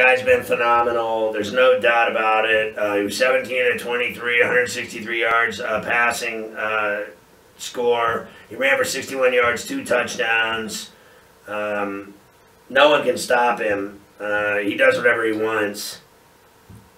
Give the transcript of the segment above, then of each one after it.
Guy's been phenomenal. There's no doubt about it. Uh, he was 17 and 23, 163 yards uh, passing uh, score. He ran for 61 yards, two touchdowns. Um, no one can stop him. Uh, he does whatever he wants.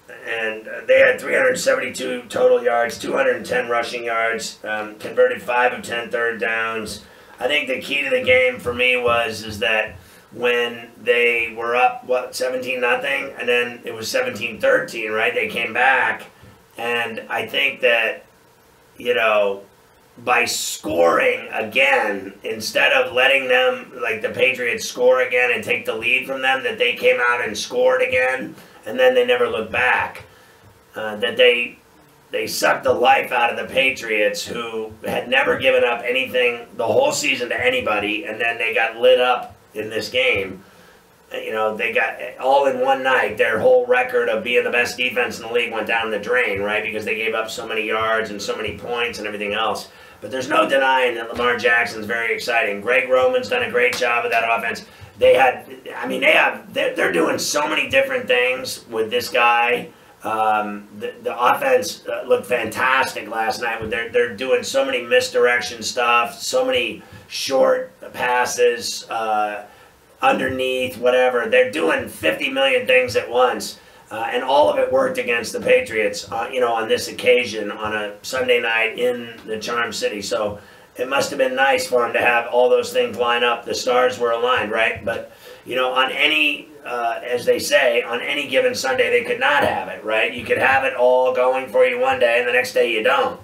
And they had 372 total yards, 210 rushing yards, um, converted 5 of 10 third downs. I think the key to the game for me was is that when they were up what 17 nothing? And then it was 17 13 right? They came back. And i think that you know by scoring again instead of letting them like the patriots score again and take the lead from them that they came out and scored again. And then they never looked back. Uh, that they they sucked the life out of the Patriots, who had never given up anything the whole season to anybody, and then they got lit up in this game. You know, they got all in one night. Their whole record of being the best defense in the league went down the drain, right? Because they gave up so many yards and so many points and everything else. But there's no denying that Lamar Jackson's very exciting. Greg Roman's done a great job with that offense. They had, I mean, they have, they're, they're doing so many different things with this guy. Um, the, the offense uh, looked fantastic last night. They're, they're doing so many misdirection stuff, so many short passes, uh, underneath, whatever. They're doing 50 million things at once. Uh, and all of it worked against the Patriots, uh, you know, on this occasion on a Sunday night in the Charm City. So it must have been nice for him to have all those things line up. The stars were aligned, right? But, you know, on any, uh, as they say, on any given Sunday, they could not have it, right? You could have it all going for you one day, and the next day you don't.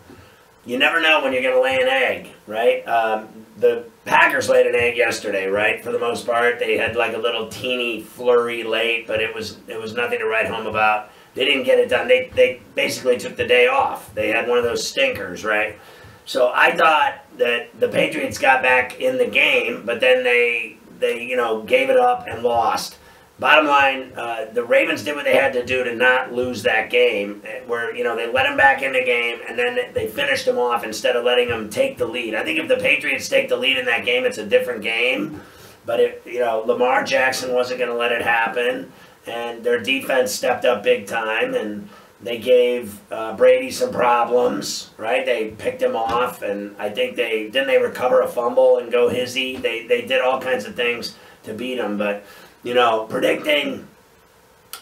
You never know when you're going to lay an egg, right? Um, the Packers laid an egg yesterday, right? For the most part, they had like a little teeny flurry late, but it was it was nothing to write home about. They didn't get it done. They they basically took the day off. They had one of those stinkers, right? So I thought that the Patriots got back in the game, but then they they you know gave it up and lost. Bottom line, uh, the Ravens did what they had to do to not lose that game. eh, Where you know they let him back in the game, and then they finished him off instead of letting him take the lead. I think if the Patriots take the lead in that game, it's a different game. But if you know Lamar Jackson wasn't going to let it happen, and their defense stepped up big time, and they gave uh, Brady some problems. Right? They picked him off, and I think they didn't they recover a fumble and go hizzy. They they did all kinds of things to beat him, but you know, predicting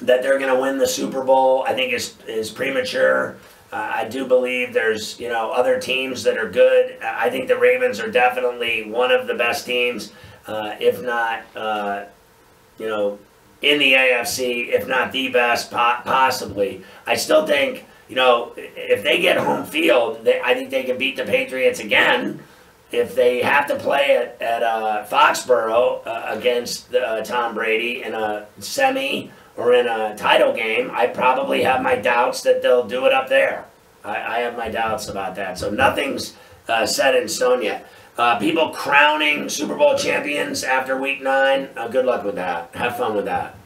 that they're going to win the Super Bowl, I think is is premature. Uh, I do believe there's you know other teams that are good. I think the Ravens are definitely one of the best teams, uh, if not uh, you know in the AFC, if not the best, possibly. I still think you know if they get home field, they, I think they can beat the Patriots again if they have to play at, at uh, Foxborough uh, against uh, Tom Brady in a semi or in a title game, I probably have my doubts that they'll do it up there. I, I have my doubts about that. So nothing's uh, set in stone yet. Uh, people crowning Super Bowl champions after week nine, uh, good luck with that. Have fun with that.